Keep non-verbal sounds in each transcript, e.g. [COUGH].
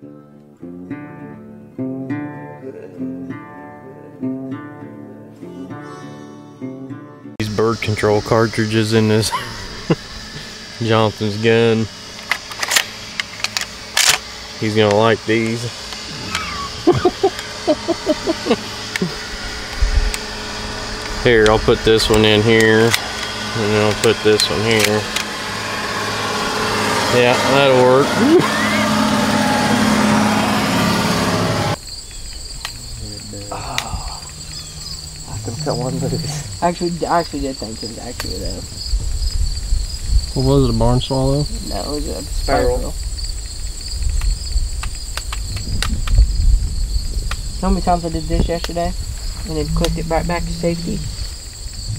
These bird control cartridges in this [LAUGHS] Jonathan's gun. He's gonna like these. [LAUGHS] here, I'll put this one in here. And then I'll put this one here. Yeah, that'll work. [LAUGHS] Cut one loose. Actually, I actually did think it was actually though. What was it, a barn swallow? No, it was a Sparrow. sparrow. How many times I did this yesterday and then clicked it right back to safety?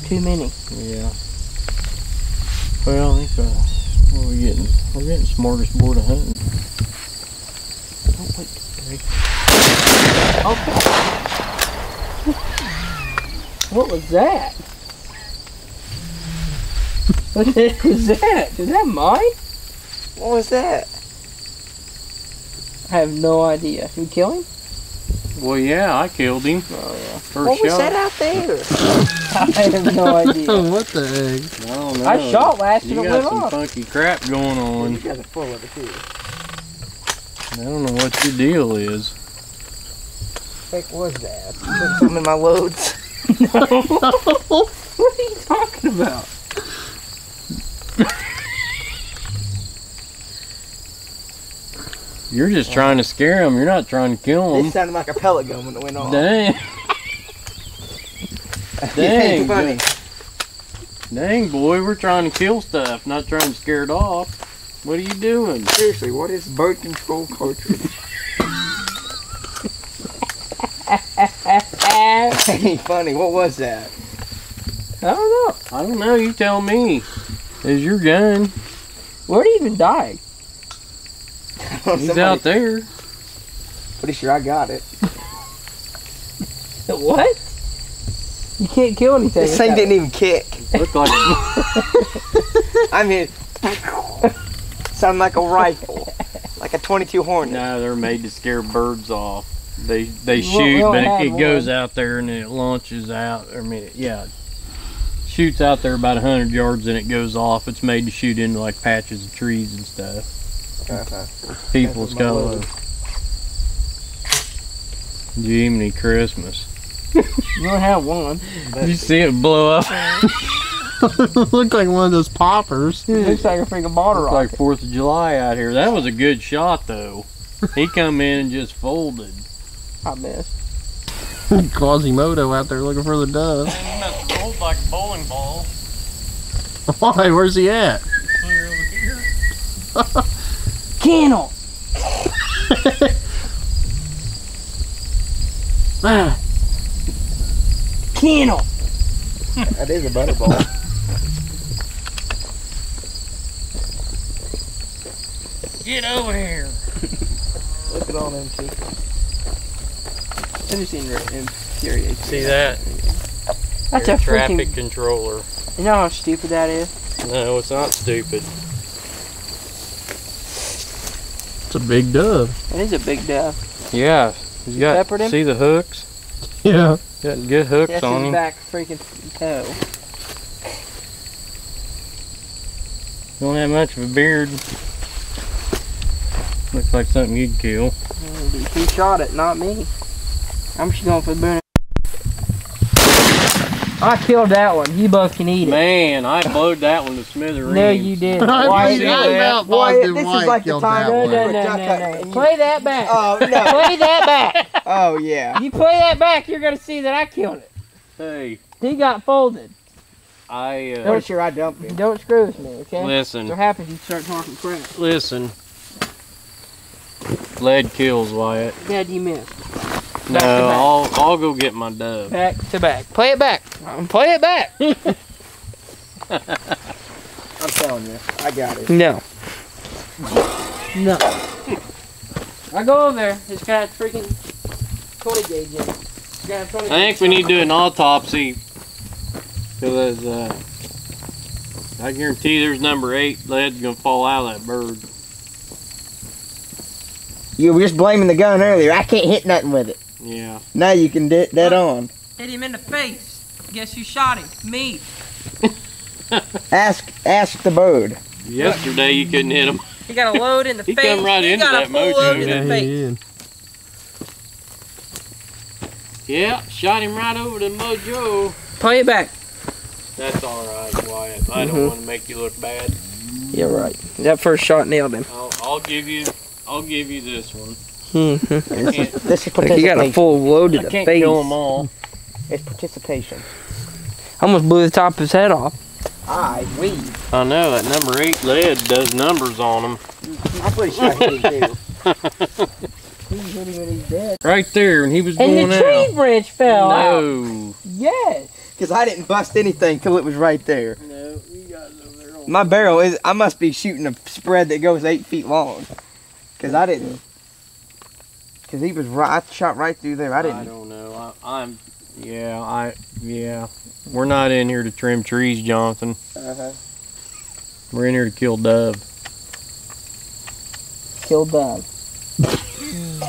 Too many. Yeah. Well, I think, uh, what are we getting? We're getting smartest board of hunting. Oh, wait. Okay. What was that? What the heck was that? Is that mine? What was that? I have no idea. Did we kill him? Well, yeah, I killed him. Oh yeah. First what was that out there? [LAUGHS] I have no [LAUGHS] idea. what the heck? I don't know. I shot last and You it got some funky crap going on. You guys are full of it too. I don't know what your deal is. What the heck was that? Put something in my loads. What are you talking about? [LAUGHS] You're just trying to scare them. You're not trying to kill This them. sounded like a pellet gun when it went off. Dang. [LAUGHS] Dang. funny. Dang, boy, we're trying to kill stuff, not trying to scare it off. What are you doing? Seriously, what is bird control cartridge? [LAUGHS] [LAUGHS] Ain't funny. What was that? I don't know. I don't know. You tell me. Is your gun? Where'd he even die? [LAUGHS] He's Somebody- out there. Pretty sure I got it. [LAUGHS] What? You can't kill anything. This thing didn't even kick. Look like I mean, sound like a rifle, like a 22 Hornet. no. They're made to scare birds off. They they We- shoot, we only but it, it goes out there and it launches out. I mean, it- yeah, shoots out there about hundred yards and it goes off. It's made to shoot into like patches of trees and stuff. Uh-huh. People's my color. load. Jiminy Christmas. [LAUGHS] You only have one. You see it blow up [LAUGHS] Looked like one of those poppers. It looks like a freaking bottle like. Fourth of July out here. That was a good shot though. He come in and just folded. I missed. [LAUGHS] Quasimodo out there looking for the dove. Man, you must fold like a bowling ball. [LAUGHS] Why? Where's he at? Clear over here. Kennel! [LAUGHS] Ah, Kennel! That is a butterball. Get over here. Look at all them chickens. I just infuriates me. See that? That's Air a traffic freaking. controller. You know how stupid that is? No, it's not stupid. it's a big dove. It is a big dove. Yeah, he's got. peppered him? See the hooks? Yeah. Got good hooks That's on his him. back freaking toe. Don't have much of a beard. Looks like something you'd kill. He shot it, not me. I'm just going for the boone. I killed that one. You both can eat it. Man, I blowed that one to smithereens. No, you didn't. [LAUGHS] I Why? forgot that? about Why, this is like the killed time- that No, one. no, no, Duck no, no. Play that back. Oh no! [LAUGHS] Play that back. Oh yeah. You play that back, you're gonna see that I killed it. Hey, He got folded. I uh, Pretty sure I dumped him. Don't screw with me, okay? listen, What happens if you start talking crap? listen. Lead kills, Wyatt. Dad, you missed. No, to back. I'll I'll go get my dove. Back to back. Play it back. Play it back. [LAUGHS] I'm telling you, I got it. No. No. I go over there. It's got a freaking 20 gauge in it. It's got a 20 I think we need to do an autopsy because uh, I guarantee there's number eight lead's gonna fall out of that bird. You were just blaming the gun earlier. I can't hit nothing with it. Yeah. Now you can dead dead on. Hit him in the face. Guess who shot him? Me. [LAUGHS] Ask ask the bird. Yesterday you couldn't hit him. He got a load in the [LAUGHS] He face. come right he into got that a mojo. load in Yeah, the he face. did. Yeah, shot him right over the mojo. Play it back. That's all right, Wyatt. I don't mm-hmm. want to make you look bad. You're right. That first shot nailed him. I'll, I'll give you, I'll give you this one. Mm-hmm. I can't, This is He participation. got a full load in I the can't face. kill them all. It's participation. Almost blew the top of his head off. I we. I know that number eight lead does numbers on them. I'm pretty sure I hit him too. [LAUGHS] He hit him when he's dead. Right there, and he was And going the tree out. branch fell out. No. Yes. Cause I didn't bust anything till it was right there. No, you guys over there. My barrel is. I must be shooting a spread that goes eight feet long. Cause I didn't. Cause he was right. I shot right through there. I I didn't. I don't know. I, I'm. Yeah, I. Yeah. We're not in here to trim trees, Jonathan. Uh-huh. We're in here to kill dove. Kill Dove.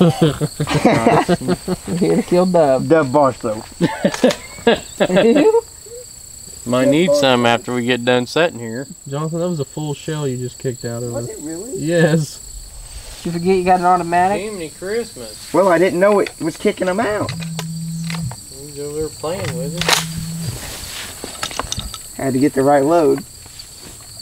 We're [LAUGHS] here to kill Dove. Dove Barstow. [LAUGHS] Might need some after we get done setting here. Jonathan, that was a full shell you just kicked out of Was it. it really? Yes. You forget you got an automatic? Jiminy Christmas. Well, I didn't know it was kicking them out. He's over there playing with it. Had to get the right load.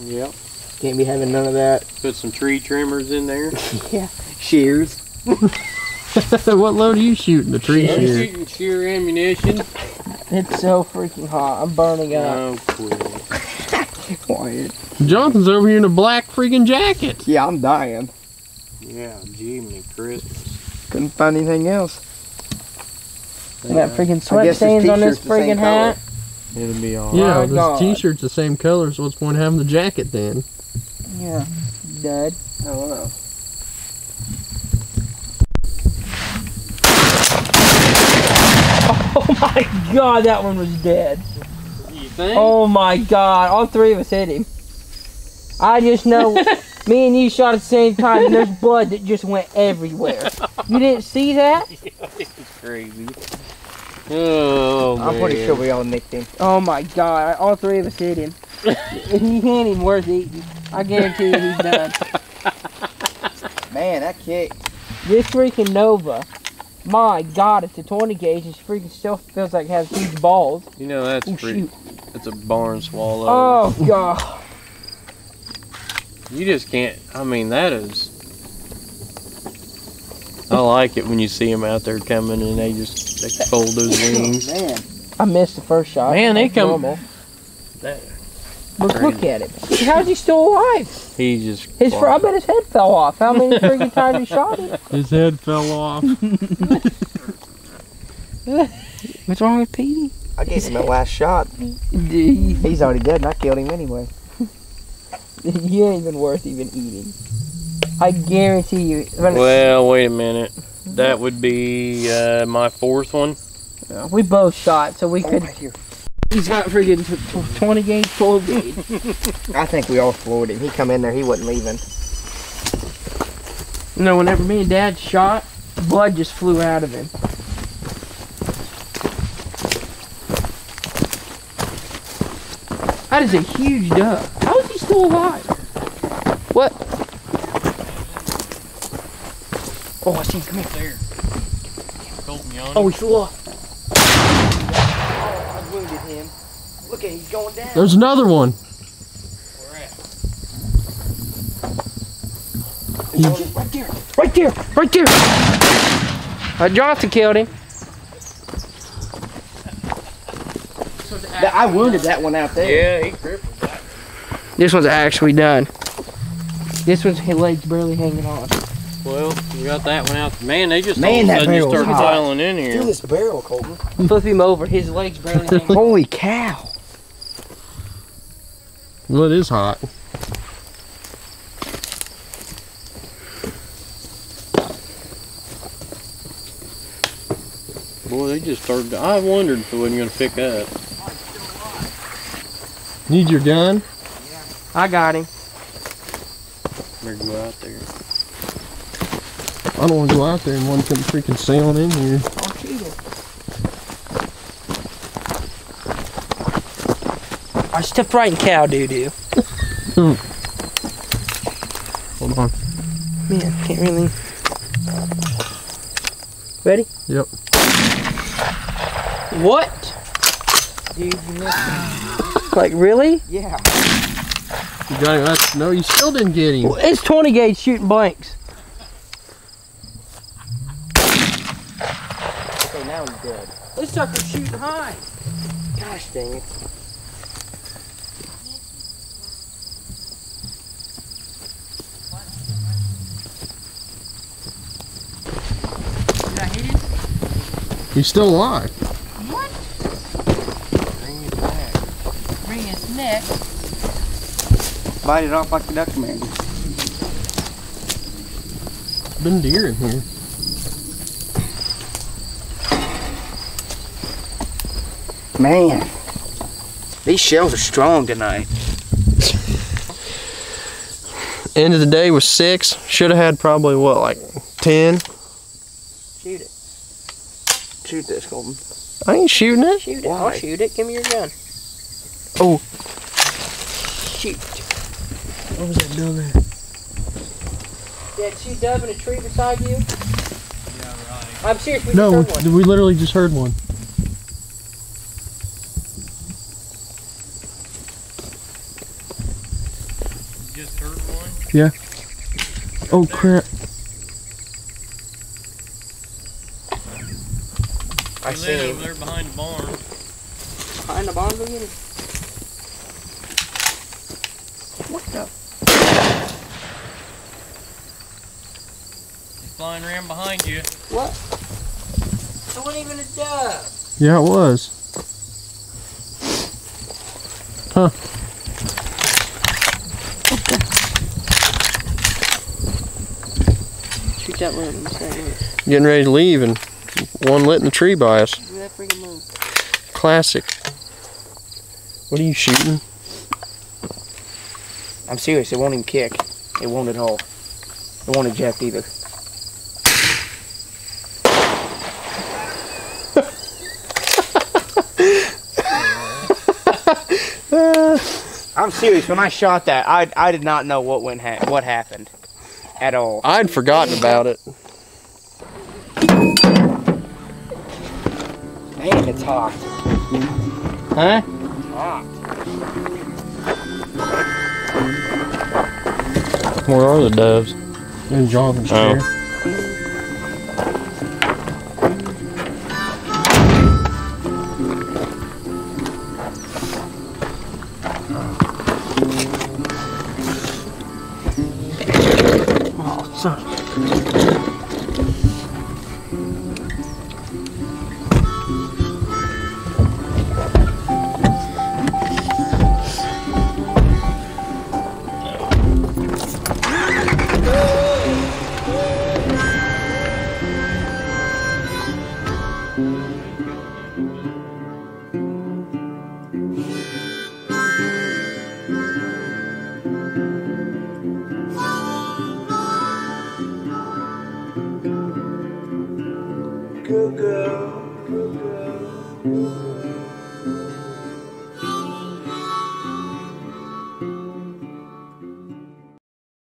Yep. Can't be having none of that. Put some tree trimmers in there. [LAUGHS] Yeah. Shears. [LAUGHS] what load are you shooting? The tree I'm shear. shooting sheer ammunition. It's so freaking hot. I'm burning up. Oh, [LAUGHS] quit. Quiet. Jonathan's over here in a black freaking jacket. Yeah, I'm dying. Yeah, Jiminy Christmas. Couldn't find anything else. I got freaking I sweat stains on this t-shirt's the freaking hat. It'll be all Yeah, my this God. t-shirt's the same color, so what's the point of having the jacket then? Yeah. Dud. I don't know. Oh my god, that one was dead. You think? Oh my god, all three of us hit him. I just know [LAUGHS] me and you shot at the same time and there's blood that just went everywhere. You didn't see that? [LAUGHS] This is crazy. Oh, I'm pretty sure we all nicked him. Oh my god, all three of us hit him. [LAUGHS] he ain't even worth eating. I guarantee you he's done. [LAUGHS] Man, that kicked. This freaking Nova, my god, it's a 20 gauge and she freaking still feels like it has huge balls. You know that's Oh pretty. shoot. That's a barn swallow. Oh god. You just can't. I mean, that is. I like it when you see them out there coming and they just they fold those [LAUGHS] oh, wings. Man. I missed the first shot. Man, they come- normal. That- Look, look at him. How's he still alive? He just. His fr- I bet his head fell off. How many freaking [LAUGHS] times he shot it? His head fell off. [LAUGHS] What's wrong with Petey? I gave him the last shot. He's already dead and I killed him anyway. [LAUGHS] you ain't even worth even eating. I guarantee you. Well, wait a minute. That would be uh, my fourth one. we both shot, so we Oh, could. right here. He's got freaking tw- tw- 20 gauge, full gauge. I think we all floored him. He come in there, he wasn't leaving. You know, whenever me and Dad shot, blood just flew out of him. That is a huge duck. How is he alive? What? Oh, I see him. Come here. There. Colton Yanni. Oh, he flew off. Oh, I wounded him. Look at he's going down. There's another one. Where? Right there. Right there. Right there. Uh, Jonathan killed him. That- I wounded that one out there. Yeah, he crippled that. This one's actually done. This one's his legs barely hanging on. Well, you got that one out. Man, they just Man, all that sudden just started hot. piling in Feel here. this barrel, Colton. Flip him over. His legs barely hanging. Holy cow. Well, it is hot. Boy, they just started. I wondered if it wasn't going to pick up. Need your gun? I got him. Better go out there. I don't want to go out there and one come freaking sailing in here. I'll shoot it. Watch the frightened cow doo doo. [LAUGHS] Hold on. Man, I can't really. Ready? Yep. What? Dude, you missed Like really? Yeah. You got him. That's, no, you still didn't get him. Well, It's 20 gauge shooting blanks. Okay, now he's dead. This sucker's shooting high. Gosh dang it. Did I hit it? He's still alive. What? Bring it back. Bring his neck. Bite it off like the duck man. Been deer in here. Man. These shells are strong tonight. End of the day was six. Should have had probably what, like ten. Shoot it. Shoot this, Colton. I ain't shooting it. Shoot it. I'll Why? shoot it. Give me your gun. Oh. Shoot. What was that doing there? Did she dove in a tree beside you? Yeah, right. I'm serious. We No, just heard one. we literally just heard one. You just heard one. Yeah. Oh crap! I see lit him. over there behind the barn. Behind the barn again. What the? He's flying around behind you. What? It wasn't even a dove. Yeah, it was. Huh. Shoot that one. What's that one? Getting ready to leave, and one lit in the tree by us. Look at that freaking move. Classic. What are you shooting? I'm serious. It won't even kick. It won't at all. It won't eject either. I'm serious. When I shot that, I I did not know what went ha- what happened at all. I'd forgotten about it. Man, it's hot. Huh? Hot. Where are the doves? In Jonathan's Oh. chair. Oh, son.